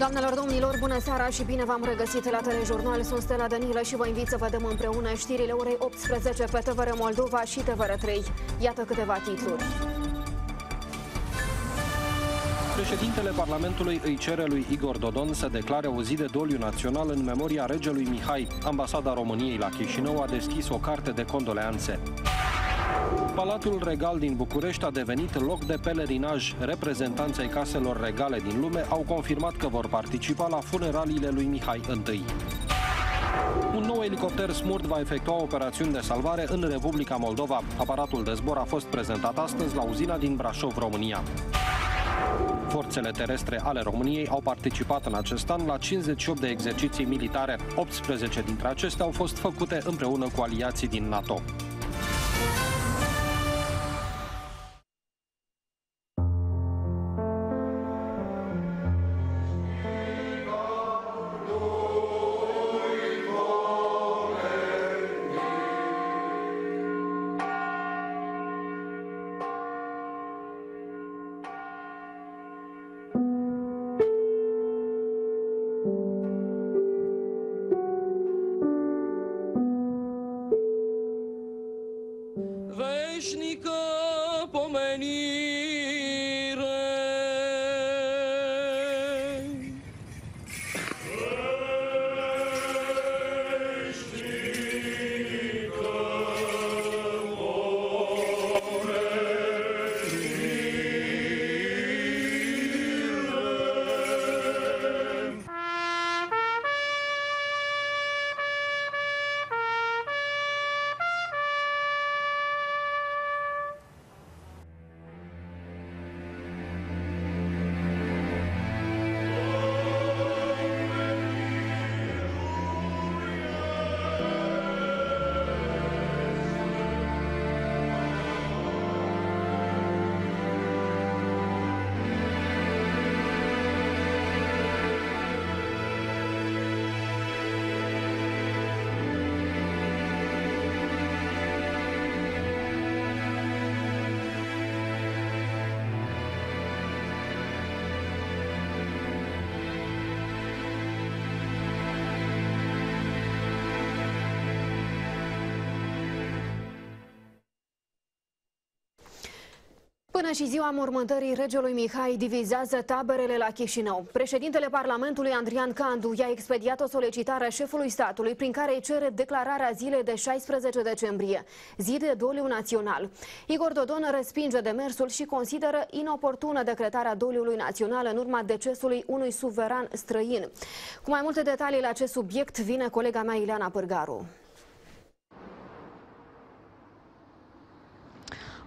Doamnelor, domnilor, bună seara și bine v-am regăsit la Telejurnal. Sunt Stella Danilă și vă invit să vedem împreună știrile orei 18 pe TVR Moldova și TVR3. Iată câteva titluri. Președintele Parlamentului îi cere lui Igor Dodon să declare o zi de doliu național în memoria regelui Mihai. Ambasada României la Chișinău a deschis o carte de condoleanțe. Palatul Regal din București a devenit loc de pelerinaj. Reprezentanții caselor regale din lume au confirmat că vor participa la funeraliile lui Mihai I. Un nou elicopter Smurt va efectua operațiuni de salvare în Republica Moldova. Aparatul de zbor a fost prezentat astăzi la uzina din Brașov, România. Forțele terestre ale României au participat în acest an la 58 de exerciții militare. 18 dintre acestea au fost făcute împreună cu aliații din NATO. Până și ziua mormântării regelui Mihai divizează taberele la Chișinău. Președintele Parlamentului Andrian Candu i-a expediat o solicitare șefului statului prin care îi cere declararea zilei de 16 decembrie, zi de doliu național. Igor Dodon respinge demersul și consideră inoportună decretarea doliului național în urma decesului unui suveran străin. Cu mai multe detalii la acest subiect vine colega mea Ileana Pârgaru.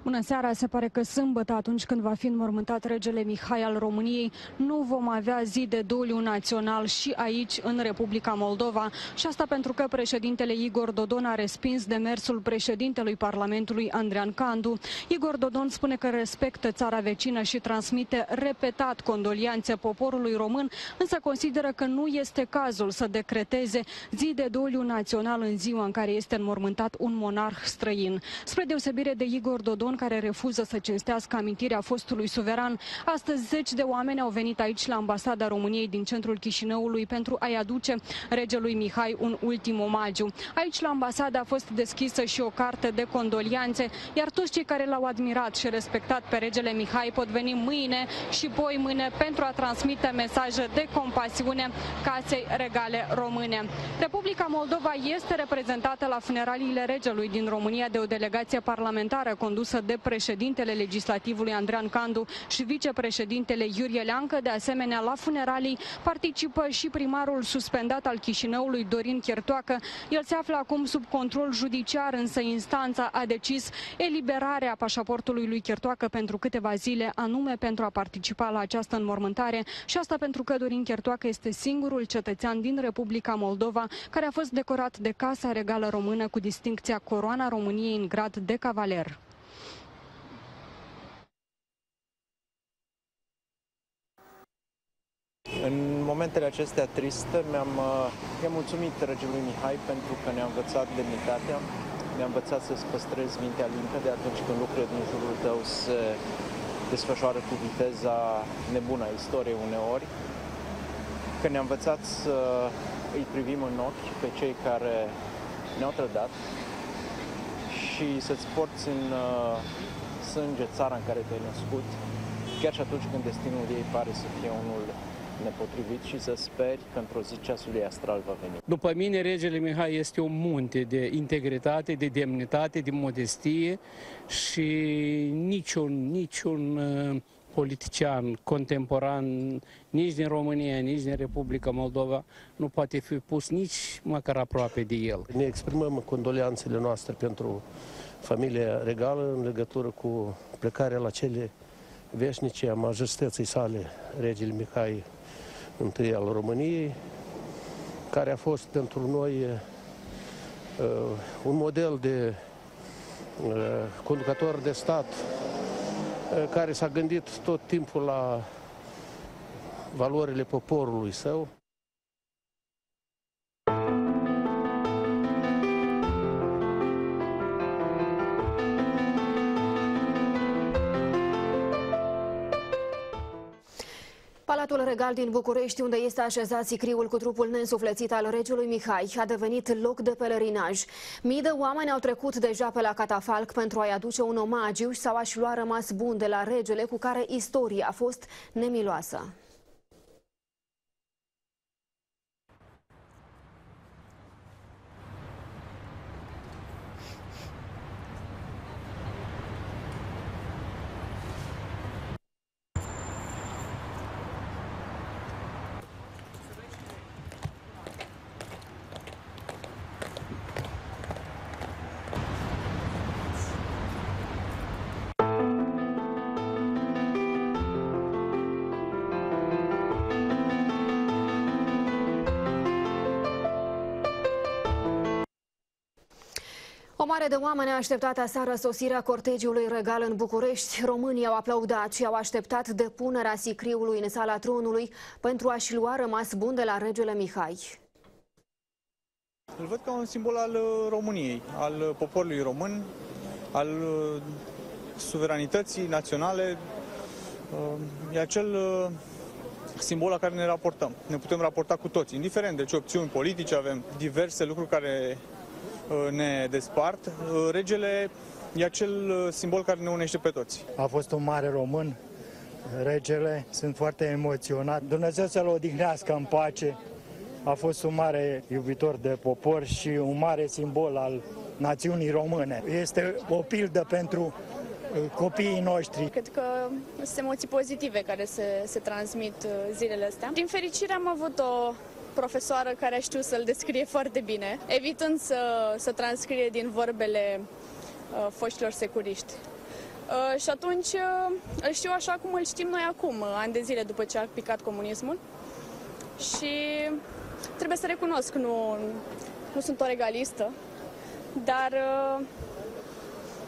Bună seara! Se pare că sâmbătă, atunci când va fi înmormântat regele Mihai al României, nu vom avea zi de doliu național și aici, în Republica Moldova. Și asta pentru că președintele Igor Dodon a respins demersul președintelui Parlamentului Andrean Candu. Igor Dodon spune că respectă țara vecină și transmite repetat condolianțe poporului român, însă consideră că nu este cazul să decreteze zi de doliu național în ziua în care este înmormântat un monarh străin. Spre deosebire de Igor Dodon, român care refuză să cinstească amintirea fostului suveran. Astăzi zeci de oameni au venit aici la ambasada României din centrul Chișinăului pentru a-i aduce regelui Mihai un ultim omagiu. Aici la ambasada a fost deschisă și o carte de condolianțe, iar toți cei care l-au admirat și respectat pe regele Mihai pot veni mâine și poi mâine pentru a transmite mesaje de compasiune casei regale române. Republica Moldova este reprezentată la funeraliile regelui din România de o delegație parlamentară condusă de președintele legislativului Andrean Candu și vicepreședintele Iurie Leancă. De asemenea, la funeralii participă și primarul suspendat al Chișinăului, Dorin Chertoacă. El se află acum sub control judiciar, însă instanța a decis eliberarea pașaportului lui Chertoacă pentru câteva zile, anume pentru a participa la această înmormântare și asta pentru că Dorin Chertoacă este singurul cetățean din Republica Moldova care a fost decorat de Casa Regală Română cu distincția Coroana României în grad de cavaler. În momentele acestea triste mi-am uh, i-am mulțumit regelui Mihai pentru că ne-a învățat demnitatea, ne-a învățat să-ți păstrezi mintea limpede atunci când lucrurile din jurul tău se desfășoară cu viteza nebună a istoriei uneori. că ne-a învățat să îi privim în ochi pe cei care ne-au trădat și să-ți porți în uh, sânge țara în care te-ai născut, chiar și atunci când destinul ei pare să fie unul nepotrivit și să speri că într-o zi ceasul ei astral va veni. După mine, regele Mihai este un munte de integritate, de demnitate, de modestie și niciun, niciun uh, politician contemporan, nici din România, nici din Republica Moldova, nu poate fi pus nici măcar aproape de el. Ne exprimăm condoleanțele noastre pentru familia regală în legătură cu plecarea la cele veșnice a majestății sale, regele Mihai I al României, care a fost pentru noi uh, un model de uh, conducător de stat uh, care s-a gândit tot timpul la valorile poporului său. Palatul Regal din București, unde este așezat sicriul cu trupul neînsuflețit al regelui Mihai, a devenit loc de pelerinaj. Mii de oameni au trecut deja pe la catafalc pentru a-i aduce un omagiu sau a-și lua rămas bun de la regele cu care istoria a fost nemiloasă. O mare de oameni a așteptat aseară sosirea cortegiului regal în București. Românii au aplaudat și au așteptat depunerea sicriului în sala tronului pentru a-și lua rămas bun de la regele Mihai. Îl văd ca un simbol al uh, României, al uh, poporului român, al uh, suveranității naționale. E acel simbol la care ne raportăm. Ne putem raporta cu toți, indiferent de ce opțiuni politice avem, diverse lucruri care Uh, ne despart. Uh, regele e acel uh, simbol care ne unește pe toți. A fost un mare român, regele, sunt foarte emoționat. Dumnezeu să-l odihnească în pace. A fost un mare iubitor de popor și un mare simbol al națiunii române. Este o pildă pentru copiii noștri. Cred că sunt emoții pozitive care se, se transmit zilele astea. Din fericire am avut o profesoară care a știut să-l descrie foarte bine, evitând să, să transcrie din vorbele uh, foștilor securiști. Uh, și atunci uh, îl știu așa cum îl știm noi acum, uh, ani de zile după ce a picat comunismul. Și trebuie să recunosc, nu, nu sunt o regalistă, dar uh,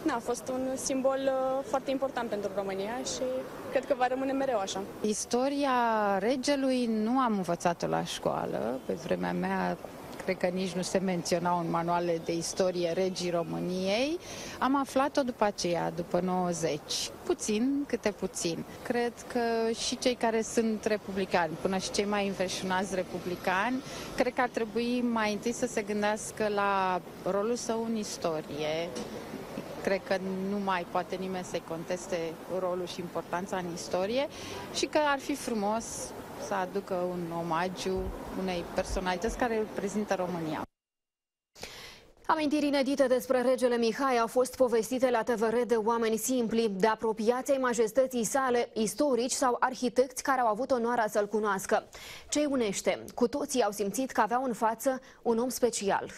na, a fost un simbol uh, foarte important pentru România și cred că va rămâne mereu așa. Istoria regelui nu am învățat-o la școală. Pe vremea mea cred că nici nu se menționau în manuale de istorie regii României. Am aflat-o după aceea, după 90. Puțin, câte puțin. Cred că și cei care sunt republicani, până și cei mai înveșunați republicani, cred că ar trebui mai întâi să se gândească la rolul său în istorie, cred că nu mai poate nimeni să-i conteste rolul și importanța în istorie și că ar fi frumos să aducă un omagiu unei personalități care reprezintă România. Amintiri inedite despre regele Mihai au fost povestite la TVR de oameni simpli, de apropiații ai majestății sale, istorici sau arhitecți care au avut onoarea să-l cunoască. Ce unește? Cu toții au simțit că aveau în față un om special.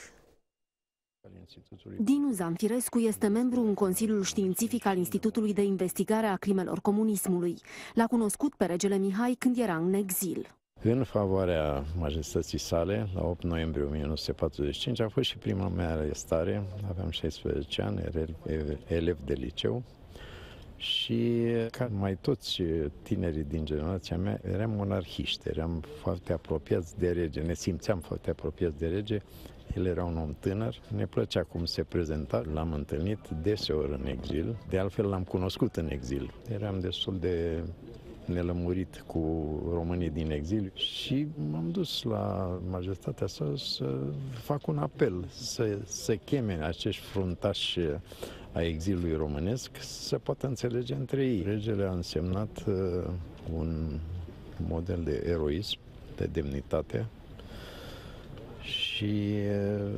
Dinu Zamfirescu este membru în Consiliul Științific al Institutului de Investigare a Crimelor Comunismului. L-a cunoscut pe regele Mihai când era în exil. În favoarea majestății sale, la 8 noiembrie 1945, a fost și prima mea arestare. Aveam 16 ani, era elev de liceu și ca mai toți tinerii din generația mea, eram monarhiști, eram foarte apropiați de rege, ne simțeam foarte apropiați de rege el era un om tânăr, ne plăcea cum se prezenta, l-am întâlnit deseori în exil, de altfel l-am cunoscut în exil. Eram destul de nelămurit cu românii din exiliu și m-am dus la majestatea sa să fac un apel, să, să cheme acești fruntași a exilului românesc să poată înțelege între ei. Regele a însemnat uh, un model de eroism, de demnitate și uh,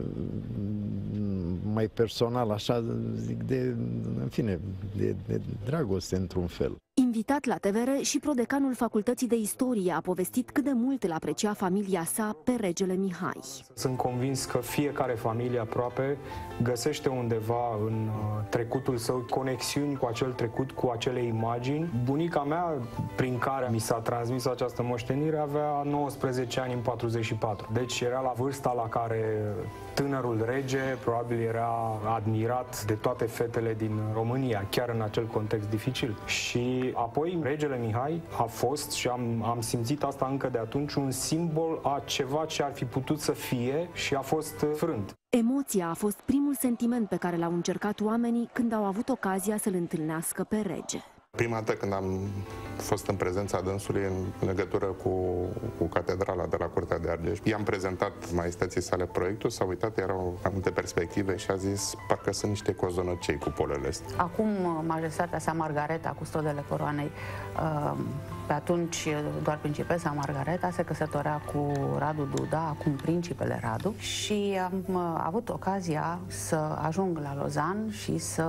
mai personal, așa, zic, de, în fine, de, de dragoste într-un fel. Invitat la TVR și prodecanul Facultății de Istorie a povestit cât de mult îl aprecia familia sa pe regele Mihai. Sunt convins că fiecare familie aproape găsește undeva în uh, trecutul său conexiuni cu acel trecut, cu acele imagini. Bunica mea, prin care mi s-a transmis această moștenire, avea 19 ani în 44. Deci era la vârsta la care tânărul rege probabil era admirat de toate fetele din România, chiar în acel context dificil. Și apoi regele Mihai a fost, și am, am simțit asta încă de atunci, un simbol a ceva ce ar fi putut să fie și a fost frânt. Emoția a fost primul sentiment pe care l-au încercat oamenii când au avut ocazia să-l întâlnească pe rege. Prima dată când am fost în prezența dânsului în legătură cu, cu catedrala de la Curtea de Argeș, i-am prezentat maestății sale proiectul, s-a uitat, erau mai multe perspective și a zis parcă sunt niște cozonăcei cu polele astea. Acum, majestatea sa Margareta, custodele coroanei, uh, pe atunci doar principesa Margareta se căsătorea cu Radu Duda, acum principele Radu, și am uh, avut ocazia să ajung la Lozan și să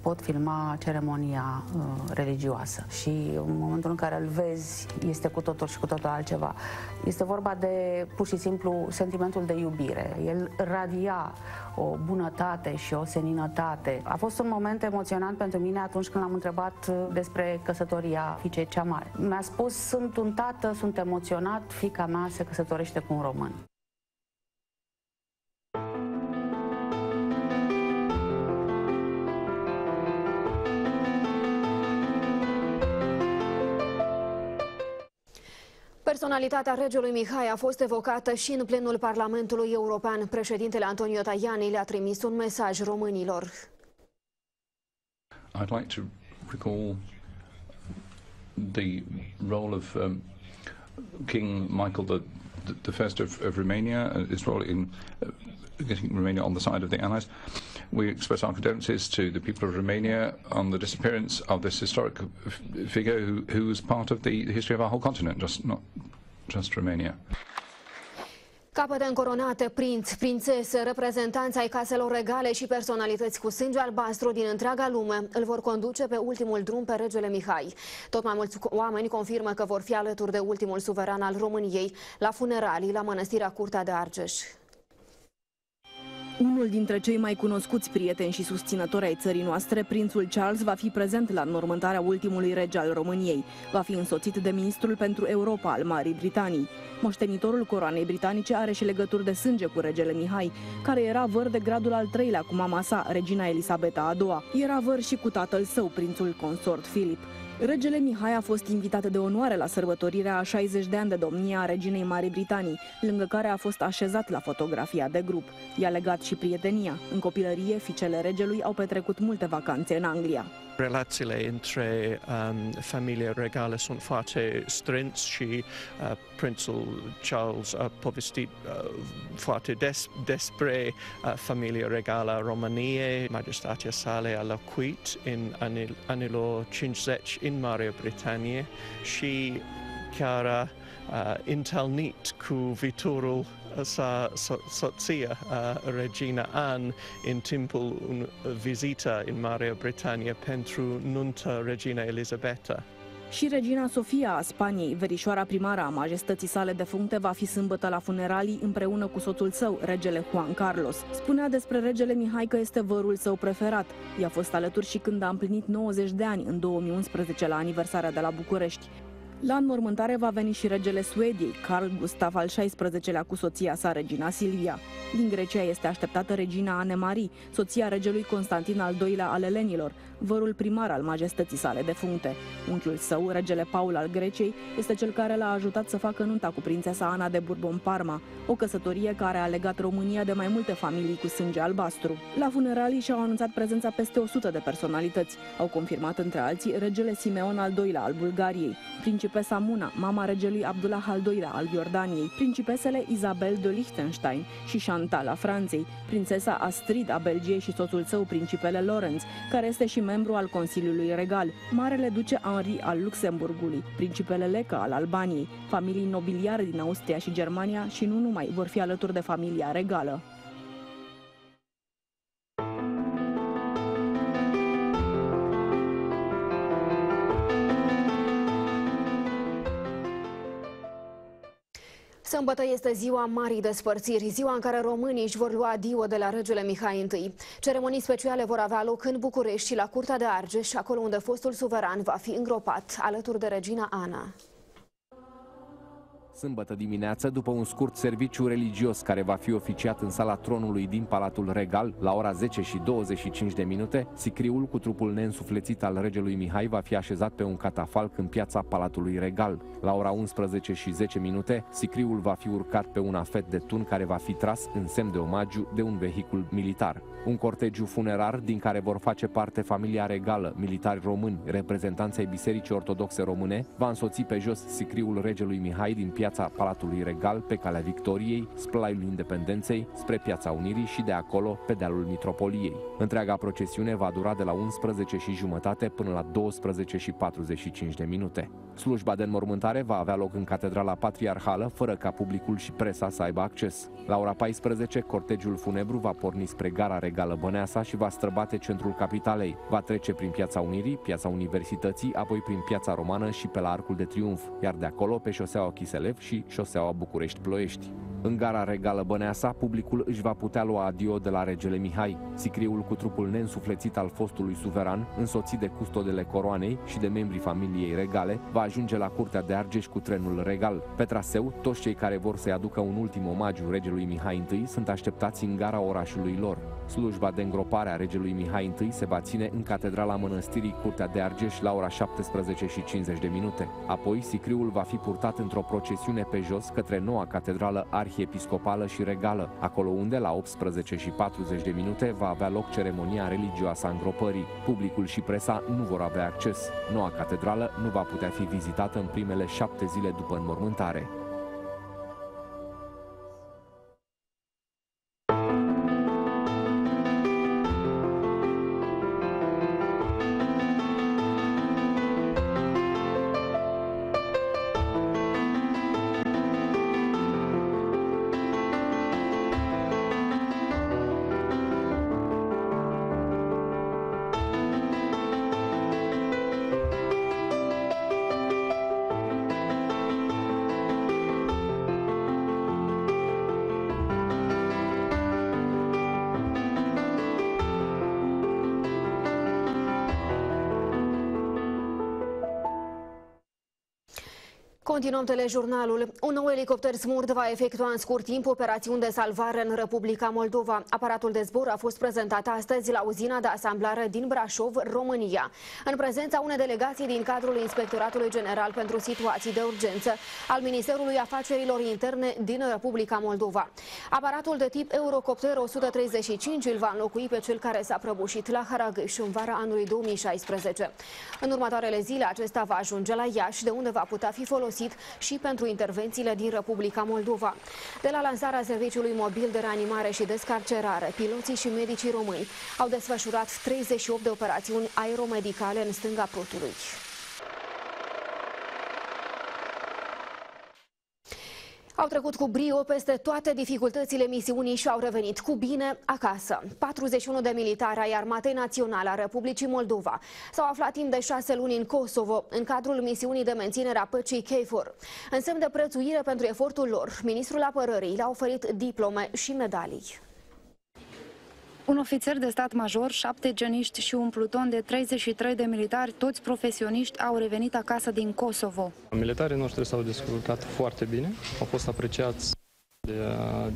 pot filma ceremonia uh, religioasă. Și în momentul în care îl vezi, este cu totul și cu totul altceva. Este vorba de pur și simplu sentimentul de iubire. El radia o bunătate și o seninătate. A fost un moment emoționant pentru mine atunci când l-am întrebat despre căsătoria fiicei cea mare. Mi-a spus, sunt un tată, sunt emoționat, fica mea se căsătorește cu un român. Personalitatea regelui Mihai a fost evocată și în plenul Parlamentului European. Președintele Antonio Tajani le-a trimis un mesaj românilor. I'd like to recall the role of um, King Michael the, the, the First of, of Romania, uh, his role in uh, getting Romania on the side of the Allies. We express our condolences to the people of Romania on the disappearance of this historic figure who, who was part of the history of our whole continent, just not just Romania. Capete încoronate, prinți, prințese, reprezentanți ai caselor regale și personalități cu sânge albastru din întreaga lume îl vor conduce pe ultimul drum pe regele Mihai. Tot mai mulți oameni confirmă că vor fi alături de ultimul suveran al României la funeralii la mănăstirea Curtea de Argeș. Unul dintre cei mai cunoscuți prieteni și susținători ai țării noastre, prințul Charles, va fi prezent la înmormântarea ultimului rege al României. Va fi însoțit de ministrul pentru Europa al Marii Britanii. Moștenitorul coroanei britanice are și legături de sânge cu regele Mihai, care era văr de gradul al treilea cu mama sa, regina Elisabeta a II. Era văr și cu tatăl său, prințul consort Filip. Regele Mihai a fost invitat de onoare la sărbătorirea a 60 de ani de domnie a reginei Marii Britanii, lângă care a fost așezat la fotografia de grup. I-a legat și prietenia. În copilărie, fiicele regelui au petrecut multe vacanțe în Anglia. Relațiile între um, familia regală sunt foarte strânți și uh, prințul Charles a povestit uh, foarte des, despre uh, familia regală a României. Majestatea sale a locuit în anil, anilor 50 în Marea Britanie și chiar a uh, întâlnit cu viitorul sa soția uh, Regina Anne în timpul un vizită în Marea Britanie pentru nunta Regina Elisabeta. Și regina Sofia a Spaniei, verișoara primară a majestății sale defuncte, va fi sâmbătă la funeralii împreună cu soțul său, regele Juan Carlos. Spunea despre regele Mihai că este vărul său preferat. I-a fost alături și când a împlinit 90 de ani, în 2011, la aniversarea de la București. La înmormântare va veni și regele Suediei, Carl Gustav al XVI-lea cu soția sa, regina Silvia. Din Grecia este așteptată regina Anne-Marie, soția regelui Constantin al II-lea al elenilor. Vărul primar al majestății sale defuncte. Unchiul său, regele Paul al Greciei, este cel care l-a ajutat să facă nunta cu prințesa Ana de Bourbon-Parma, o căsătorie care a legat România de mai multe familii cu sânge albastru. La funeralii și-au anunțat prezența peste 100 de personalități. Au confirmat între alții regele Simeon al II-lea al Bulgariei, principesa Muna, mama regelui Abdullah al II-lea al Iordaniei, principesele Isabel de Liechtenstein și Chantal a Franței, prințesa Astrid a Belgiei și soțul său, principele Lorenz, care este și membru al Consiliului Regal, marele duce Henri al Luxemburgului, principele Leca al Albaniei, familii nobiliare din Austria și Germania și nu numai vor fi alături de familia regală. Sâmbătă este ziua Marii Despărțiri, ziua în care românii își vor lua adio de la regele Mihai I. Ceremonii speciale vor avea loc în București și la Curtea de Argeș, acolo unde fostul suveran va fi îngropat, alături de regina Ana. Sâmbătă dimineață, după un scurt serviciu religios care va fi oficiat în sala tronului din Palatul Regal, la ora 10 și 25 de minute, sicriul cu trupul neînsuflețit al regelui Mihai va fi așezat pe un catafalc în piața Palatului Regal. La ora 11 și 10 minute, sicriul va fi urcat pe un afet de tun care va fi tras în semn de omagiu de un vehicul militar. Un cortegiu funerar din care vor face parte familia regală, militari români, reprezentanții Bisericii Ortodoxe Române, va însoți pe jos sicriul regelui Mihai din piața piața Palatului Regal, pe calea Victoriei, Splaiul Independenței, spre Piața Unirii și de acolo pe dealul Mitropoliei. Întreaga procesiune va dura de la 11 și jumătate până la 12 și 45 de minute. Slujba de înmormântare va avea loc în Catedrala Patriarhală, fără ca publicul și presa să aibă acces. La ora 14, cortegiul funebru va porni spre gara regală Băneasa și va străbate centrul capitalei. Va trece prin Piața Unirii, Piața Universității, apoi prin Piața Romană și pe la Arcul de Triunf, iar de acolo pe șoseaua Chiselev și șoseaua București-Ploiești. În gara regală Băneasa, publicul își va putea lua adio de la regele Mihai. Sicriul cu trupul neînsuflețit al fostului suveran, însoțit de custodele coroanei și de membrii familiei regale, va ajunge la curtea de Argeș cu trenul regal. Pe traseu, toți cei care vor să-i aducă un ultim omagiu regelui Mihai I sunt așteptați în gara orașului lor. Slujba de îngropare a regelui Mihai I se va ține în catedrala mănăstirii Curtea de Argeș la ora 17 și 50 de minute. Apoi, sicriul va fi purtat într-o procesiune pe jos către noua catedrală arhiepiscopală și regală, acolo unde, la 18 și 40 de minute, va avea loc ceremonia religioasă a îngropării. Publicul și presa nu vor avea acces. Noua catedrală nu va putea fi vizitată în primele șapte zile după înmormântare. Continuăm telejurnalul. Un nou elicopter smurt va efectua în scurt timp operațiuni de salvare în Republica Moldova. Aparatul de zbor a fost prezentat astăzi la uzina de asamblare din Brașov, România, în prezența unei delegații din cadrul Inspectoratului General pentru Situații de Urgență al Ministerului Afacerilor Interne din Republica Moldova. Aparatul de tip Eurocopter 135 îl va înlocui pe cel care s-a prăbușit la Haragâș în vara anului 2016. În următoarele zile acesta va ajunge la Iași, de unde va putea fi folosit folosit și pentru intervențiile din Republica Moldova. De la lansarea serviciului mobil de reanimare și descarcerare, piloții și medicii români au desfășurat 38 de operațiuni aeromedicale în stânga Prutului. Au trecut cu brio peste toate dificultățile misiunii și au revenit cu bine acasă. 41 de militari ai Armatei Naționale a Republicii Moldova s-au aflat timp de șase luni în Kosovo, în cadrul misiunii de menținere a păcii KFOR. În semn de prețuire pentru efortul lor, ministrul apărării le-a oferit diplome și medalii. Un ofițer de stat major, șapte geniști și un pluton de 33 de militari, toți profesioniști, au revenit acasă din Kosovo. Militarii noștri s-au descurcat foarte bine, au fost apreciați de,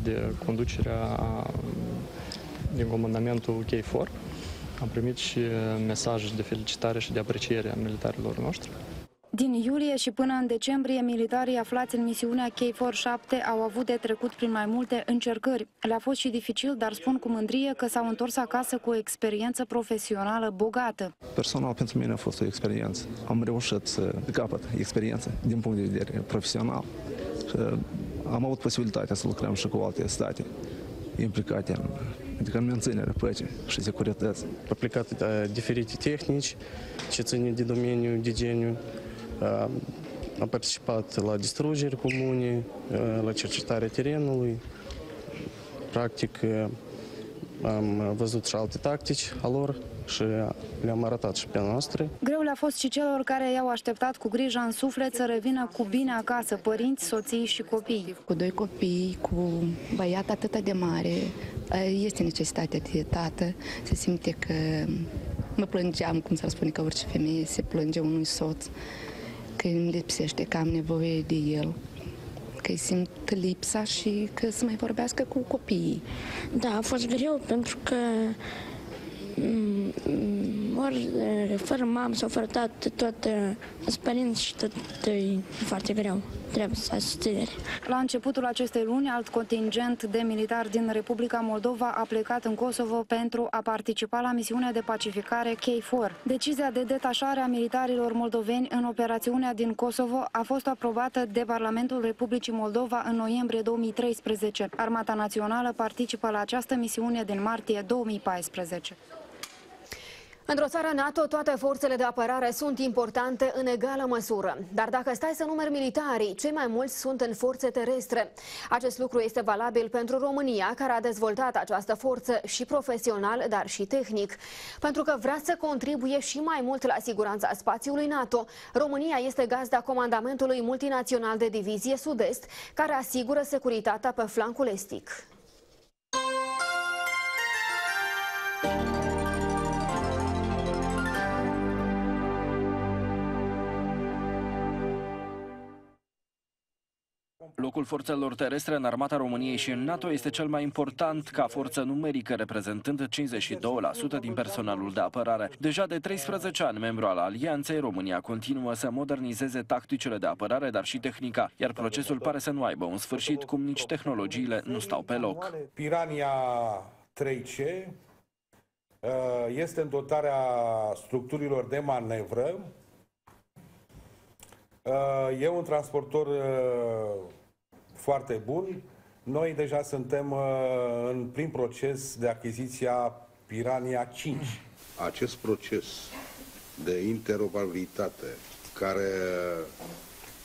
de conducerea din comandamentul K4. Am primit și uh, mesaje de felicitare și de apreciere a militarilor noștri. Din iulie și până în decembrie, militarii aflați în misiunea KFOR 7 au avut de trecut prin mai multe încercări. Le-a fost și dificil, dar spun cu mândrie că s-au întors acasă cu o experiență profesională bogată. Personal, pentru mine a fost o experiență. Am reușit să capăt experiență din punct de vedere profesional. Și am avut posibilitatea să lucrăm și cu alte state implicate în adică în menținerea păcii și securității. Aplicat uh, diferite tehnici ce țin de domeniul de geniu, am participat la distrugeri comune, la cercetarea terenului. Practic, am văzut și alte tactici a lor și le-am arătat și pe noastre. Greu le-a fost și celor care i-au așteptat cu grijă în suflet să revină cu bine acasă, părinți, soții și copii. Cu doi copii, cu băiat atât de mare, este necesitatea de tată, se simte că mă plângeam, cum s-ar spune că orice femeie se plânge unui soț că îmi lipsește, că am nevoie de el, că îi simt lipsa și că să mai vorbească cu copiii. Da, a fost greu pentru că Mm, ori fără mamă sau fără tată, tot părinți și tot e foarte greu. Trebuie să ai susținere. La începutul acestei luni, alt contingent de militari din Republica Moldova a plecat în Kosovo pentru a participa la misiunea de pacificare KFOR. Decizia de detașare a militarilor moldoveni în operațiunea din Kosovo a fost aprobată de Parlamentul Republicii Moldova în noiembrie 2013. Armata Națională participă la această misiune din martie 2014. Într-o țară NATO, toate forțele de apărare sunt importante în egală măsură. Dar dacă stai să numeri militarii, cei mai mulți sunt în forțe terestre. Acest lucru este valabil pentru România, care a dezvoltat această forță și profesional, dar și tehnic. Pentru că vrea să contribuie și mai mult la siguranța spațiului NATO, România este gazda comandamentului multinațional de divizie Sud-Est, care asigură securitatea pe flancul estic. Locul forțelor terestre în armata României și în NATO este cel mai important ca forță numerică, reprezentând 52% din personalul de apărare. Deja de 13 ani, membru al Alianței, România continuă să modernizeze tacticile de apărare, dar și tehnica, iar procesul pare să nu aibă un sfârșit, cum nici tehnologiile nu stau pe loc. Pirania 3C uh, este în dotarea structurilor de manevră. Uh, e un transportor uh, foarte bun. Noi deja suntem uh, în prim proces de achiziția Pirania 5. Acest proces de interoperabilitate care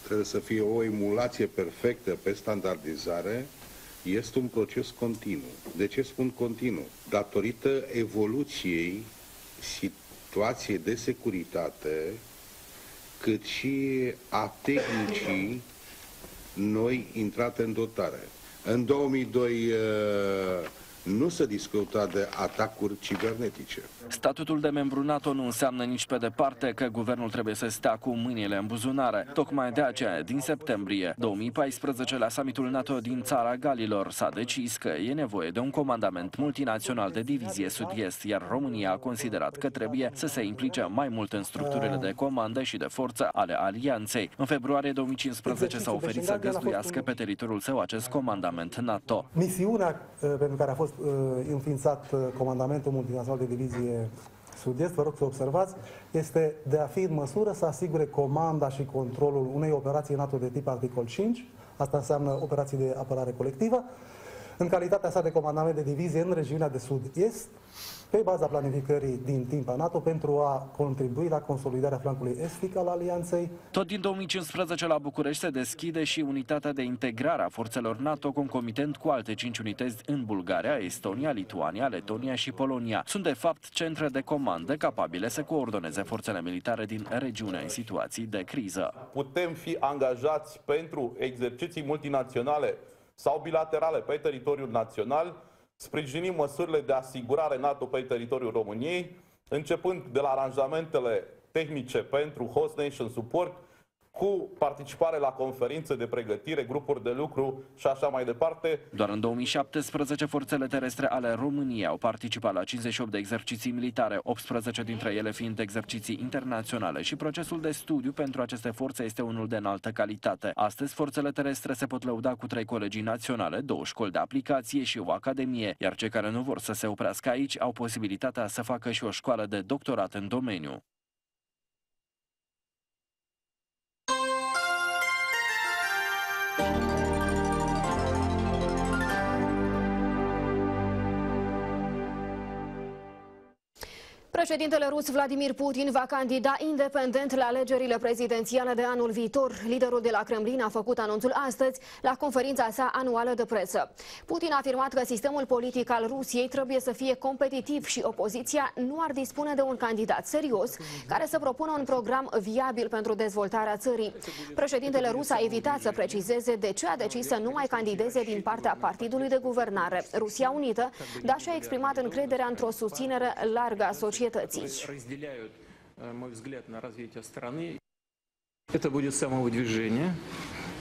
trebuie să fie o emulație perfectă pe standardizare, este un proces continuu. De ce spun continuu? Datorită evoluției situației de securitate, cât și a tehnicii noi intrate în dotare. În 2002 nu se discuta de atacuri cibernetice. Statutul de membru NATO nu înseamnă nici pe departe că guvernul trebuie să stea cu mâinile în buzunare. Tocmai de aceea, din septembrie 2014, la summitul NATO din țara Galilor, s-a decis că e nevoie de un comandament multinațional de divizie sud-est, iar România a considerat că trebuie să se implice mai mult în structurile de comandă și de forță ale alianței. În februarie 2015 s-a oferit să găzduiască pe teritoriul său acest comandament NATO. Misiunea uh, pentru care a fost uh, înființat uh, comandamentul multinațional de divizie Sud-Est, vă rog să observați, este de a fi în măsură să asigure comanda și controlul unei operații NATO de tip articol 5, asta înseamnă operații de apărare colectivă, în calitatea sa de comandament de divizie în regiunea de sud-est, pe baza planificării din timp a NATO pentru a contribui la consolidarea flancului estic al alianței. Tot din 2015 la București se deschide și unitatea de integrare a forțelor NATO concomitent cu alte cinci unități în Bulgaria, Estonia, Lituania, Letonia și Polonia. Sunt de fapt centre de comandă capabile să coordoneze forțele militare din regiune în situații de criză. Putem fi angajați pentru exerciții multinaționale sau bilaterale pe teritoriul național sprijinim măsurile de asigurare NATO pe teritoriul României, începând de la aranjamentele tehnice pentru Host Nation Support, cu participare la conferințe de pregătire, grupuri de lucru și așa mai departe. Doar în 2017 forțele terestre ale României au participat la 58 de exerciții militare, 18 dintre ele fiind exerciții internaționale și procesul de studiu pentru aceste forțe este unul de înaltă calitate. Astăzi, forțele terestre se pot lăuda cu trei colegii naționale, două școli de aplicație și o academie, iar cei care nu vor să se oprească aici au posibilitatea să facă și o școală de doctorat în domeniu. Președintele rus Vladimir Putin va candida independent la alegerile prezidențiale de anul viitor. Liderul de la Kremlin a făcut anunțul astăzi la conferința sa anuală de presă. Putin a afirmat că sistemul politic al Rusiei trebuie să fie competitiv și opoziția nu ar dispune de un candidat serios care să propună un program viabil pentru dezvoltarea țării. Președintele rus a evitat să precizeze de ce a decis să nu mai candideze din partea partidului de guvernare, Rusia Unită, dar și-a exprimat încrederea într-o susținere largă a societății societății. разделяют мой взгляд на развитие страны. Это будет самовыдвижение.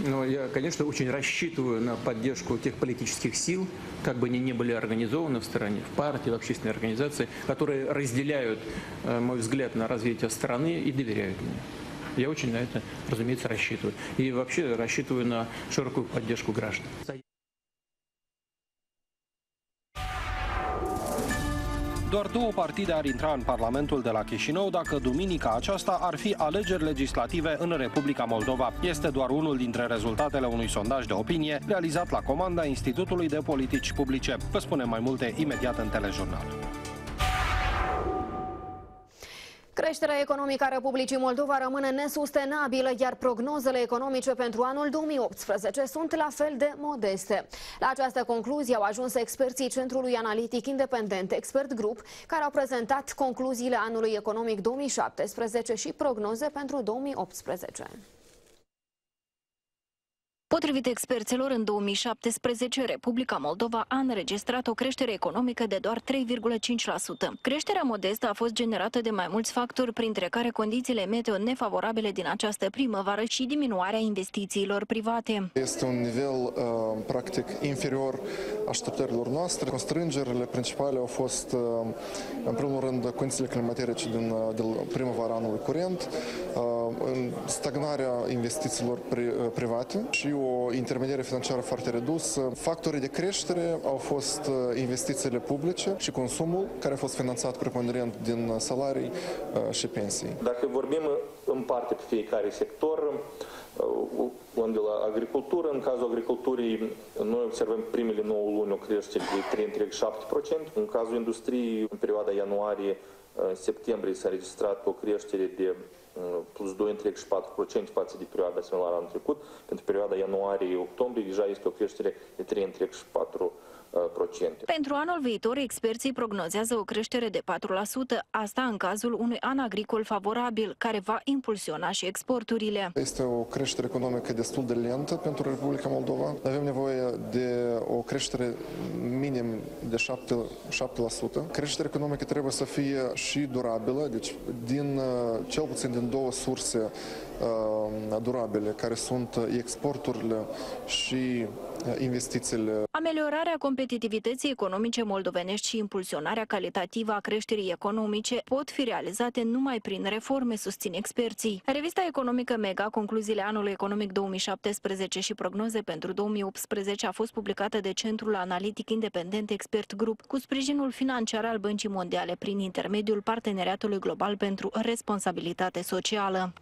Но я, конечно, очень рассчитываю на поддержку тех политических сил, как бы они ни были организованы в стране, в партии, в общественной организации, которые разделяют мой взгляд на развитие страны и доверяют мне. Я очень на это, разумеется, рассчитываю. И вообще рассчитываю на широкую поддержку граждан. Doar două partide ar intra în Parlamentul de la Chișinău dacă duminica aceasta ar fi alegeri legislative în Republica Moldova. Este doar unul dintre rezultatele unui sondaj de opinie realizat la comanda Institutului de Politici Publice. Vă spunem mai multe imediat în telejurnal. Creșterea economică a Republicii Moldova rămâne nesustenabilă, iar prognozele economice pentru anul 2018 sunt la fel de modeste. La această concluzie au ajuns experții Centrului Analitic Independent Expert Group, care au prezentat concluziile anului economic 2017 și prognoze pentru 2018. Potrivit experților, în 2017, Republica Moldova a înregistrat o creștere economică de doar 3,5%. Creșterea modestă a fost generată de mai mulți factori, printre care condițiile meteo nefavorabile din această primăvară și diminuarea investițiilor private. Este un nivel, uh, practic, inferior așteptărilor noastre. Constrângerile principale au fost, uh, în primul rând, condițiile climatice din, uh, din primăvara anului curent, stagnarea investițiilor private și o intermediare financiară foarte redusă. Factorii de creștere au fost uh, investițiile publice și consumul, care a fost finanțat preponderent din salarii uh, și pensii. Dacă vorbim în parte pe fiecare sector, uh, de la agricultură, în cazul agriculturii, noi observăm primele 9 luni o creștere de 3,7%. În cazul industriei, în perioada ianuarie-septembrie s-a registrat o creștere de plus 2,4% față de perioada similară anul trecut. Pentru perioada ianuarie-octombrie deja este o creștere de 3,4%. Pentru anul viitor, experții prognozează o creștere de 4%, asta în cazul unui an agricol favorabil, care va impulsiona și exporturile. Este o creștere economică destul de lentă pentru Republica Moldova. Avem nevoie de o creștere minim de 7%. 7%. Creșterea economică trebuie să fie și durabilă, deci din, cel puțin din două surse Uh, durabile, care sunt exporturile și uh, investițiile. Ameliorarea competitivității economice moldovenești și impulsionarea calitativă a creșterii economice pot fi realizate numai prin reforme, susțin experții. Revista economică Mega, concluziile anului economic 2017 și prognoze pentru 2018 a fost publicată de Centrul Analitic Independent Expert Group cu sprijinul financiar al Băncii Mondiale prin intermediul Parteneriatului Global pentru Responsabilitate Socială.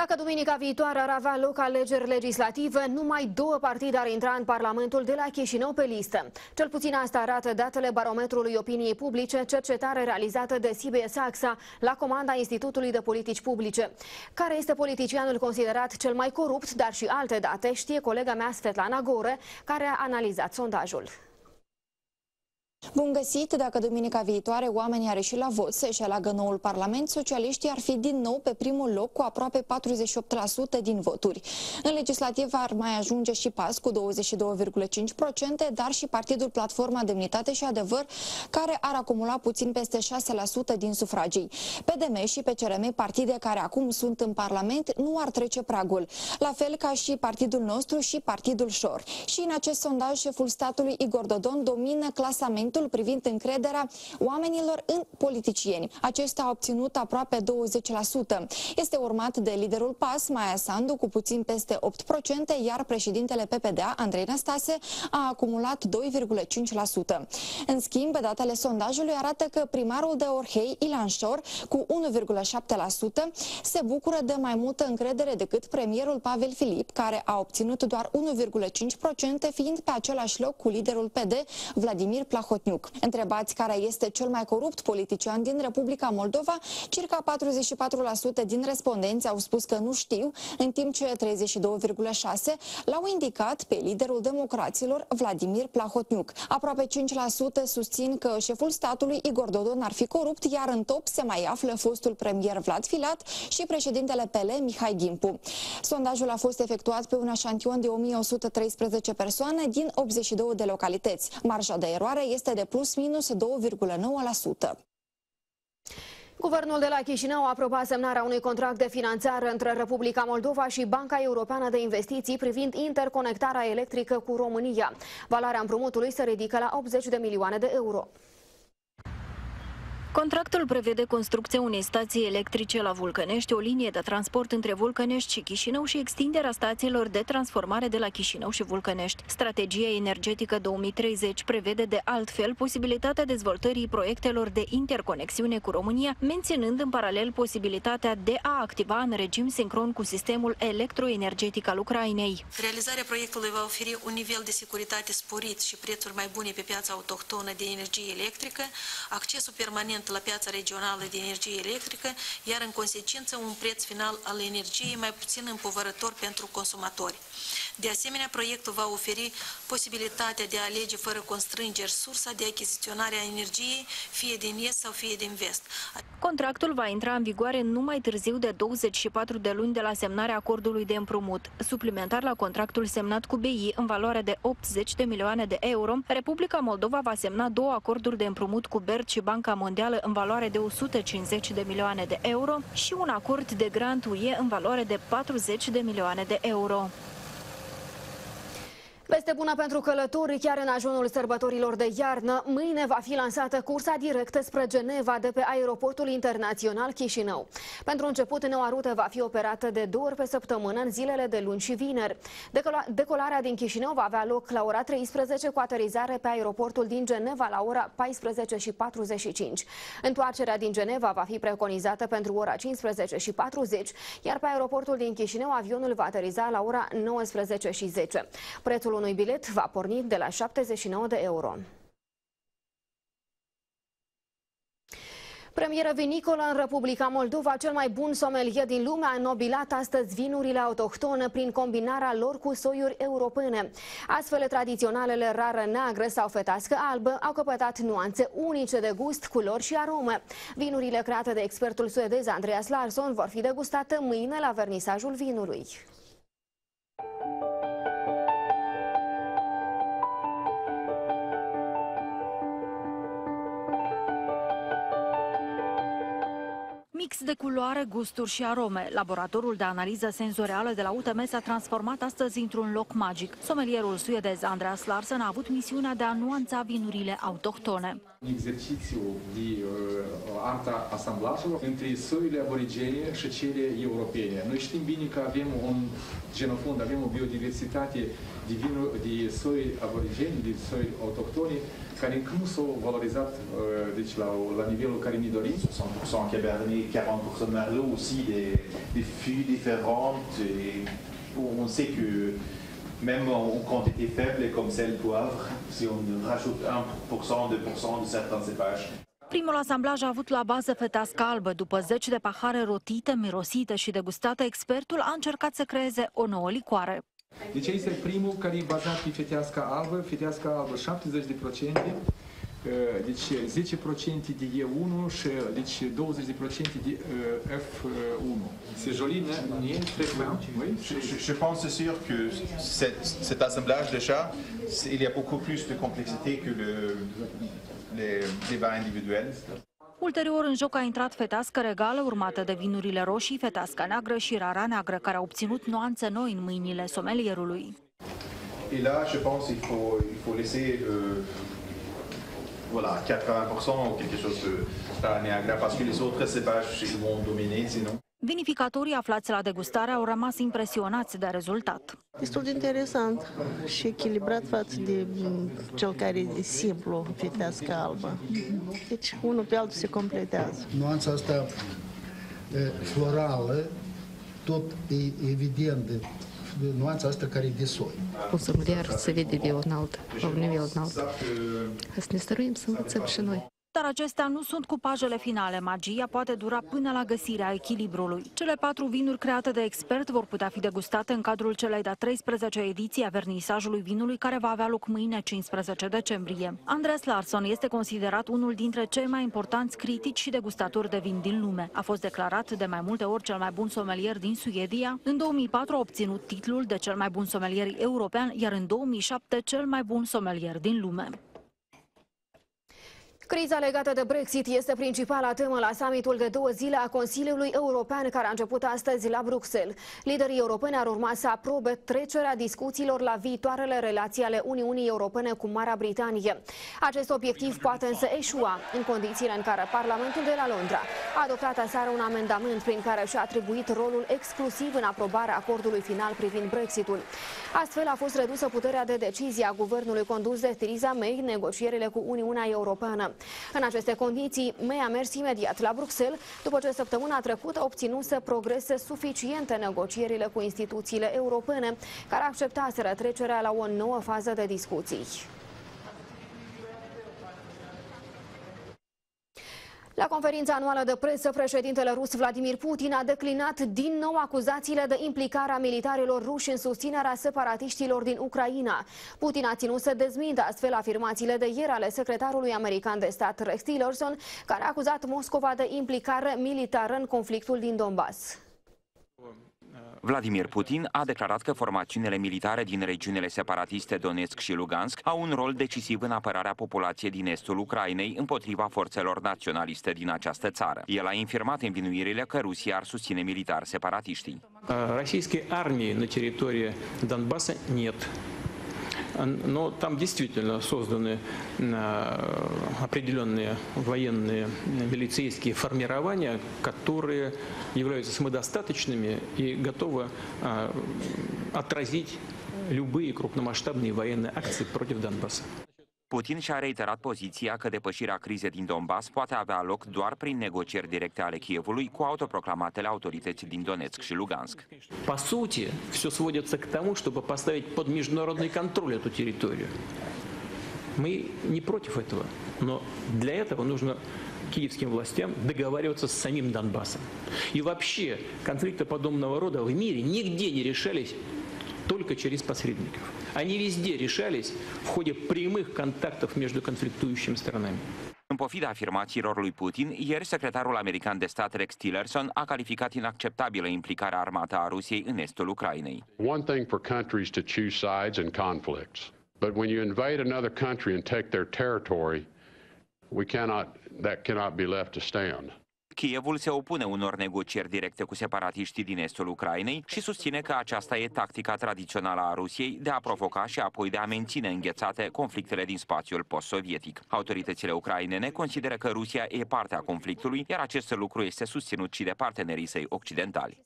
Dacă duminica viitoare ar avea loc alegeri legislative, numai două partide ar intra în Parlamentul de la Chișinău pe listă. Cel puțin asta arată datele barometrului opiniei publice, cercetare realizată de CBS AXA la comanda Institutului de Politici Publice. Care este politicianul considerat cel mai corupt, dar și alte date, știe colega mea Svetlana Gore, care a analizat sondajul. Bun găsit! Dacă duminica viitoare oamenii ar ieși la vot să-și aleagă noul Parlament, socialiștii ar fi din nou pe primul loc cu aproape 48% din voturi. În legislativ ar mai ajunge și PAS cu 22,5%, dar și Partidul Platforma Demnitate și Adevăr, care ar acumula puțin peste 6% din sufragii. PDM și PCRM, partide care acum sunt în Parlament, nu ar trece pragul, la fel ca și partidul nostru și partidul Șor. Și în acest sondaj, șeful statului Igor Dodon domină clasamentul raportul privind încrederea oamenilor în politicieni. Acesta a obținut aproape 20%. Este urmat de liderul PAS, Maia Sandu, cu puțin peste 8%, iar președintele PPDA, Andrei Năstase, a acumulat 2,5%. În schimb, datele sondajului arată că primarul de Orhei, Ilan Șor, cu 1,7%, se bucură de mai multă încredere decât premierul Pavel Filip, care a obținut doar 1,5%, fiind pe același loc cu liderul PD, Vladimir Plahotniuc. Plahotniuc. Întrebați care este cel mai corupt politician din Republica Moldova, circa 44% din respondenți au spus că nu știu, în timp ce 32,6% l-au indicat pe liderul democraților Vladimir Plahotniuc. Aproape 5% susțin că șeful statului Igor Dodon ar fi corupt, iar în top se mai află fostul premier Vlad Filat și președintele PL Mihai Gimpu. Sondajul a fost efectuat pe un așantion de 1113 persoane din 82 de localități. Marja de eroare este de plus-minus 2,9%. Guvernul de la Chișinău a aprobat semnarea unui contract de finanțare între Republica Moldova și Banca Europeană de Investiții privind interconectarea electrică cu România. Valoarea împrumutului se ridică la 80 de milioane de euro. Contractul prevede construcția unei stații electrice la Vulcănești, o linie de transport între Vulcănești și Chișinău și extinderea stațiilor de transformare de la Chișinău și Vulcănești. Strategia energetică 2030 prevede de altfel posibilitatea dezvoltării proiectelor de interconexiune cu România, menținând în paralel posibilitatea de a activa în regim sincron cu sistemul electroenergetic al Ucrainei. Realizarea proiectului va oferi un nivel de securitate sporit și prețuri mai bune pe piața autohtonă de energie electrică, accesul permanent la piața regională de energie electrică, iar în consecință un preț final al energiei mai puțin împovărător pentru consumatori. De asemenea, proiectul va oferi posibilitatea de a alege fără constrângeri sursa de achiziționare a energiei, fie din est sau fie din vest. Contractul va intra în vigoare nu mai târziu de 24 de luni de la semnarea acordului de împrumut. Suplimentar la contractul semnat cu BI în valoare de 80 de milioane de euro, Republica Moldova va semna două acorduri de împrumut cu BERT și Banca Mondială în valoare de 150 de milioane de euro și un acord de grant UE în valoare de 40 de milioane de euro. Veste bună pentru călători, chiar în ajunul sărbătorilor de iarnă, mâine va fi lansată cursa directă spre Geneva de pe aeroportul internațional Chișinău. Pentru început, noua rută va fi operată de două ori pe săptămână în zilele de luni și vineri. Decolarea din Chișinău va avea loc la ora 13 cu aterizare pe aeroportul din Geneva la ora 14 și 45. Întoarcerea din Geneva va fi preconizată pentru ora 15 și 40, iar pe aeroportul din Chișinău avionul va ateriza la ora 19 și 10. Prețul unui bilet va porni de la 79 de euro. Premieră vinicolă în Republica Moldova, cel mai bun sommelier din lume a nobilat astăzi vinurile autohtone prin combinarea lor cu soiuri europene. Astfel, tradiționalele rară neagră sau fetască albă au căpătat nuanțe unice de gust, culori și arome. Vinurile create de expertul suedez Andreas Larsson vor fi degustate mâine la vernisajul vinului. Mix de culoare, gusturi și arome. Laboratorul de analiză senzorială de la UTM s-a transformat astăzi într-un loc magic. Somelierul suedez Andreas Larsen a avut misiunea de a nuanța vinurile autohtone. Un exercițiu de uh, arta asamblajului între soile aborigene și cele europene. Noi știm bine că avem un genofond, avem o biodiversitate de, vinuri, de soi aborigeni, de soi autohtone, care nu s-au valorizat deci, la, la nivelul care ne dorim. 100% Cabernet, 40% Merlot aussi, des, des fûts différentes. On sait que même en quantité faible, comme celle poivre, si on rajoute 1%, 2% de certains cépages, Primul asamblaj a avut la bază fetească albă. După zeci de pahare rotite, mirosite și degustate, expertul a încercat să creeze o nouă licoare. Deci este primul care e bazat pe fetească albă, fetească albă 70%, deci 10% de E1 și deci 20% de F1. C'est joli, non. Oui. Je, pense sûr que cet, assemblage de chats, il y a beaucoup plus de complexité que le, les, les vins individuels. Ulterior, în joc a intrat fetească regală, urmată de vinurile roșii, fetească neagră și rara neagră, care a obținut nuanțe noi în mâinile somelierului. Et là, je pense qu'il faut, il faut laisser euh, voilà, 80% ou quelque chose de Rara Neagra, parce que les autres cépages ils vont dominer sinon. Vinificatorii aflați la degustare au rămas impresionați de rezultat. Destul de interesant și echilibrat față de cel care e simplu, fitească albă. Deci unul pe altul se completează. Nuanța asta florală, tot e evident de nuanța asta care e de soi. O să iar să vede de un alt, la un nivel înalt. Să ne stăruim să învățăm și noi. Dar acestea nu sunt cupajele finale. Magia poate dura până la găsirea echilibrului. Cele patru vinuri create de expert vor putea fi degustate în cadrul celei de-a 13 ediții a vernisajului vinului, care va avea loc mâine 15 decembrie. Andreas Larsson este considerat unul dintre cei mai importanți critici și degustatori de vin din lume. A fost declarat de mai multe ori cel mai bun somelier din Suedia. În 2004 a obținut titlul de cel mai bun somelier european, iar în 2007 cel mai bun somelier din lume. Criza legată de Brexit este principala temă la summitul de două zile a Consiliului European care a început astăzi la Bruxelles. Liderii europeni ar urma să aprobe trecerea discuțiilor la viitoarele relații ale Uniunii Europene cu Marea Britanie. Acest obiectiv poate însă eșua în condițiile în care Parlamentul de la Londra a adoptat aseară un amendament prin care și-a atribuit rolul exclusiv în aprobarea acordului final privind Brexitul. Astfel a fost redusă puterea de decizie a guvernului condus de Theresa May negocierile cu Uniunea Europeană. În aceste condiții, May a mers imediat la Bruxelles, după ce săptămâna trecută obținuse progrese suficiente negocierile cu instituțiile europene, care acceptaseră trecerea la o nouă fază de discuții. La conferința anuală de presă, președintele rus Vladimir Putin a declinat din nou acuzațiile de implicare a militarilor ruși în susținerea separatiștilor din Ucraina. Putin a ținut să dezmintă astfel afirmațiile de ieri ale secretarului american de stat Rex Tillerson, care a acuzat Moscova de implicare militară în conflictul din Donbass. Vladimir Putin a declarat că formațiunile militare din regiunile separatiste Donetsk și Lugansk au un rol decisiv în apărarea populației din estul Ucrainei împotriva forțelor naționaliste din această țară. El a infirmat învinuirile că Rusia ar susține militar separatiștii. Российской армии на территории Донбасса нет. Но там действительно созданы определенные военные милицейские формирования, которые являются самодостаточными и готовы отразить любые крупномасштабные военные акции против Донбасса. Putin și-a reiterat poziția că depășirea crizei din Donbass poate avea loc doar prin negocieri directe ale Kievului cu autoproclamatele autorități din Donetsk și Lugansk. По сути, все сводится к тому, чтобы поставить под международный контроль эту территорию. Мы не против этого, но для этого нужно киевским властям договариваться с самим Донбассом. И вообще конфликты подобного рода в мире нигде не решались только через посредников. Они везде решались в ходе прямых контактов между конфликтующими сторонами. În pofida afirmațiilor lui Putin, ieri secretarul american de stat Rex Tillerson a calificat inacceptabilă implicarea armată a Rusiei în estul Ucrainei. One thing for countries to choose sides in conflicts, but when you invade another country and take their territory, we cannot that cannot be left to stand. Kievul se opune unor negocieri directe cu separatiștii din estul Ucrainei și susține că aceasta e tactica tradițională a Rusiei de a provoca și apoi de a menține înghețate conflictele din spațiul post-sovietic. Autoritățile ucrainene consideră că Rusia e parte a conflictului, iar acest lucru este susținut și de partenerii săi occidentali.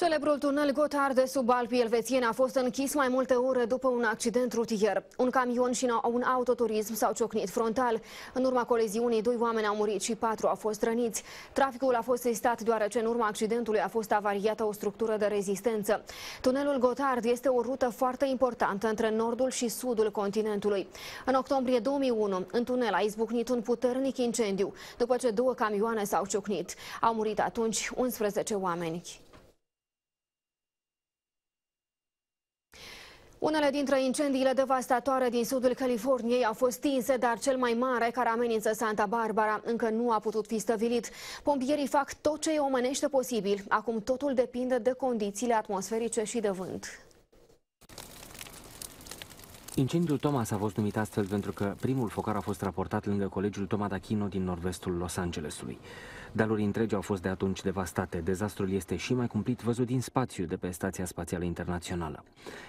Celebrul tunel Gotthard de sub Alpii elvețieni a fost închis mai multe ore după un accident rutier. Un camion și un autoturism s-au ciocnit frontal. În urma coliziunii, doi oameni au murit și patru au fost răniți. Traficul a fost sistat deoarece în urma accidentului a fost avariată o structură de rezistență. Tunelul Gotthard este o rută foarte importantă între nordul și sudul continentului. În octombrie 2001, în tunel a izbucnit un puternic incendiu, după ce două camioane s-au ciocnit. Au murit atunci 11 oameni. Unele dintre incendiile devastatoare din sudul Californiei au fost stinse, dar cel mai mare, care amenință Santa Barbara, încă nu a putut fi stăvilit. Pompierii fac tot ce e omenește posibil. Acum totul depinde de condițiile atmosferice și de vânt. Incendiul Thomas a fost numit astfel pentru că primul focar a fost raportat lângă colegiul Tomadachino din nord-vestul Los Angelesului. Dealuri întregi au fost de atunci devastate. Dezastrul este și mai cumplit văzut din spațiu de pe Stația Spațială Internațională.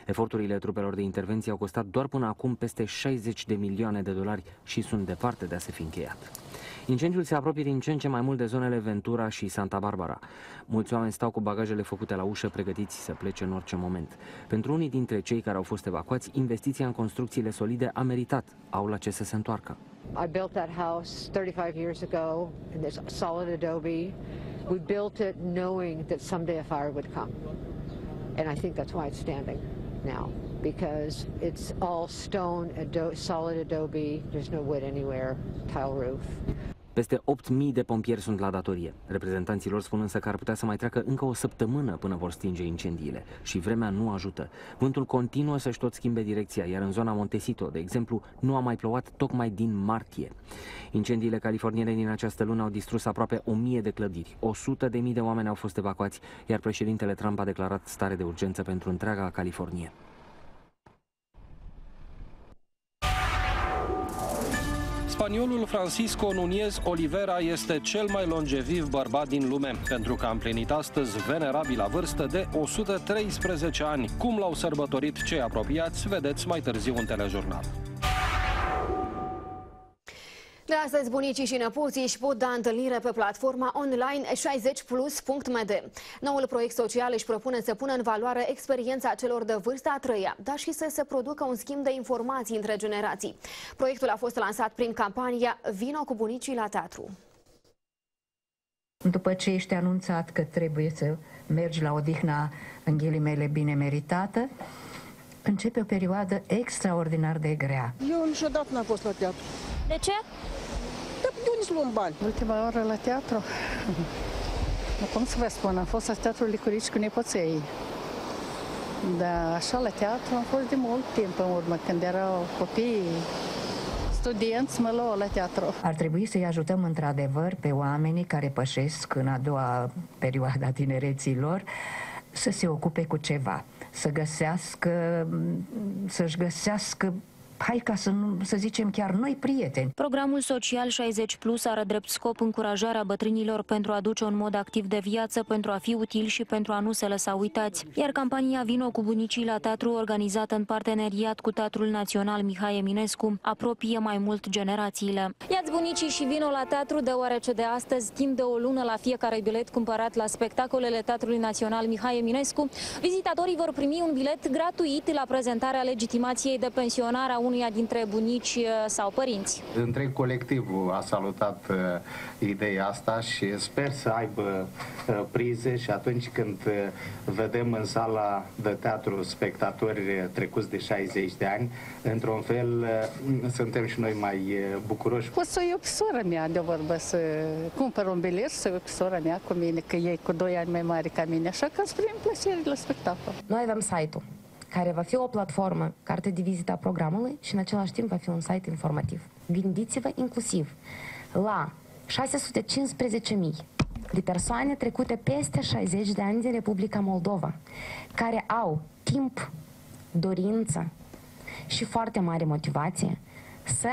Eforturile trupelor de intervenție au costat doar până acum peste 60 de milioane de dolari și sunt departe de a se fi încheiat. Incendiul se apropie din ce în ce mai mult de zonele Ventura și Santa Barbara. Mulți oameni stau cu bagajele făcute la ușă, pregătiți să plece în orice moment. Pentru unii dintre cei care au fost evacuați, investiția în construcțiile solide a meritat. Au la ce să se întoarcă. I built that house 35 years ago in this solid adobe. We built it knowing that someday a fire would come. And I think that's why it's standing now because it's all stone, ado solid adobe. There's no wood anywhere, tile roof. Peste 8.000 de pompieri sunt la datorie. Reprezentanții lor spun însă că ar putea să mai treacă încă o săptămână până vor stinge incendiile. Și vremea nu ajută. Vântul continuă să-și tot schimbe direcția, iar în zona Montesito, de exemplu, nu a mai plouat tocmai din martie. Incendiile californiene din această lună au distrus aproape 1.000 de clădiri. 100 de mii de oameni au fost evacuați, iar președintele Trump a declarat stare de urgență pentru întreaga Californie. Spaniolul Francisco Núñez Olivera este cel mai longeviv bărbat din lume, pentru că a împlinit astăzi venerabila vârstă de 113 ani. Cum l-au sărbătorit cei apropiați, vedeți mai târziu în telejurnal. De astăzi, bunicii și nepoții își pot da întâlnire pe platforma online 60plus.md. Noul proiect social își propune să pună în valoare experiența celor de vârsta a treia, dar și să se producă un schimb de informații între generații. Proiectul a fost lansat prin campania Vino cu bunicii la teatru. După ce ești anunțat că trebuie să mergi la odihna în ghilimele bine meritată, începe o perioadă extraordinar de grea. Eu niciodată n-am fost la teatru. De ce? De unde să luăm bani? Ultima oră la teatru. Cum să vă spun, am fost la teatru Licurici cu nepoței. Da, așa la teatru am fost de mult timp în urmă, când erau copii, studenți, mă luau la teatru. Ar trebui să-i ajutăm într-adevăr pe oamenii care pășesc în a doua perioadă a tinereții lor să se ocupe cu ceva, să găsească, să-și găsească hai ca să, nu, să zicem chiar noi prieteni. Programul social 60 Plus are drept scop încurajarea bătrânilor pentru a duce un mod activ de viață, pentru a fi util și pentru a nu se lăsa uitați. Iar campania Vino cu bunicii la teatru, organizată în parteneriat cu Teatrul Național Mihai Eminescu, apropie mai mult generațiile. Iați bunicii și vino la teatru, deoarece de astăzi, timp de o lună la fiecare bilet cumpărat la spectacolele Teatrului Național Mihai Eminescu, vizitatorii vor primi un bilet gratuit la prezentarea legitimației de pensionare a unuia dintre bunici uh, sau părinți. Întreg colectivul a salutat uh, ideea asta și sper să aibă uh, prize și atunci când uh, vedem în sala de teatru spectatori trecuți de 60 de ani, într-un fel uh, suntem și noi mai uh, bucuroși. Pot să iau pe sora mea de vorbă să cumpăr un bilet să iau pe sora mea cu mine, că ei cu 2 ani mai mare ca mine, așa că îți primim plăcere la spectacol. Noi avem site-ul care va fi o platformă, carte de vizită a programului și în același timp va fi un site informativ. Gândiți-vă inclusiv la 615.000 de persoane trecute peste 60 de ani din Republica Moldova, care au timp, dorință și foarte mare motivație să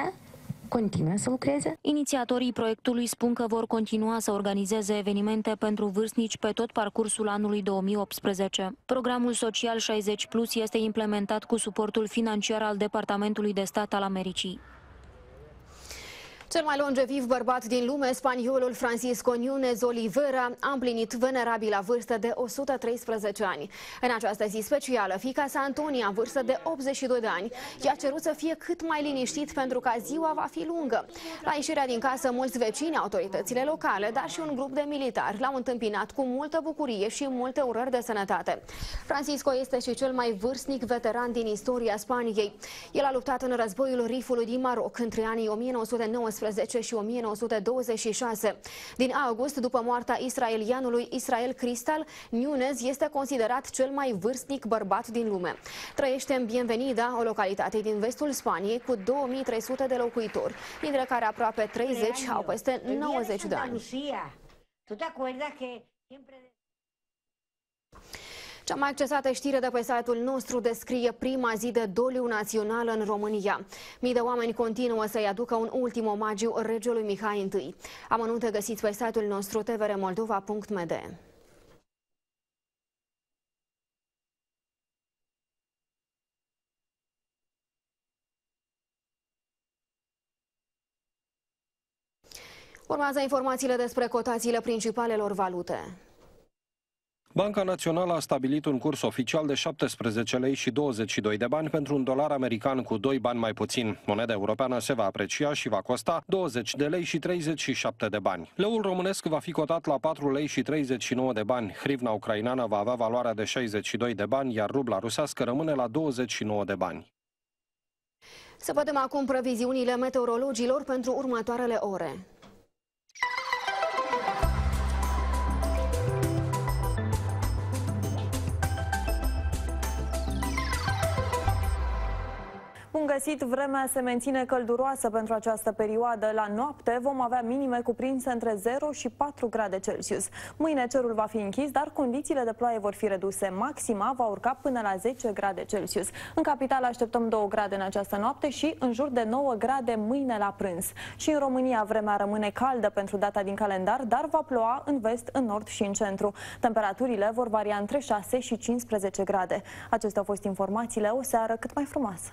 continue să lucreze. Inițiatorii proiectului spun că vor continua să organizeze evenimente pentru vârstnici pe tot parcursul anului 2018. Programul Social 60 Plus este implementat cu suportul financiar al Departamentului de Stat al Americii. Cel mai longeviv bărbat din lume, spaniolul Francisco Núñez Olivera, a împlinit venerabila vârstă de 113 ani. În această zi specială, fica sa Antonia, în vârstă de 82 de ani, i-a cerut să fie cât mai liniștit pentru că ziua va fi lungă. La ieșirea din casă, mulți vecini, autoritățile locale, dar și un grup de militari l-au întâmpinat cu multă bucurie și multe urări de sănătate. Francisco este și cel mai vârstnic veteran din istoria Spaniei. El a luptat în războiul Rifului din Maroc între anii 1919 1919 și 1926. Din august, după moartea israelianului Israel Cristal, Nunez este considerat cel mai vârstnic bărbat din lume. Trăiește în Bienvenida, o localitate din vestul Spaniei, cu 2300 de locuitori, dintre care aproape 30 au peste 90 de ani. ¿Tú te acuerdas que siempre... Cea mai accesată știre de pe site-ul nostru descrie prima zi de doliu național în România. Mii de oameni continuă să-i aducă un ultim omagiu regelui Mihai I. Amănunte găsiți pe site-ul nostru tvrmoldova.md. Urmează informațiile despre cotațiile principalelor valute. Banca Națională a stabilit un curs oficial de 17 lei și 22 de bani pentru un dolar american cu 2 bani mai puțin. Moneda europeană se va aprecia și va costa 20 de lei și 37 de bani. Leul românesc va fi cotat la 4 lei și 39 de bani. Hrivna ucraineană va avea valoarea de 62 de bani, iar rubla rusească rămâne la 29 de bani. Să vedem acum previziunile meteorologilor pentru următoarele ore. Bun găsit, vremea se menține călduroasă pentru această perioadă. La noapte vom avea minime cuprinse între 0 și 4 grade Celsius. Mâine cerul va fi închis, dar condițiile de ploaie vor fi reduse. Maxima va urca până la 10 grade Celsius. În capital așteptăm 2 grade în această noapte și în jur de 9 grade mâine la prânz. Și în România vremea rămâne caldă pentru data din calendar, dar va ploua în vest, în nord și în centru. Temperaturile vor varia între 6 și 15 grade. Acestea au fost informațiile. O seară cât mai frumoasă!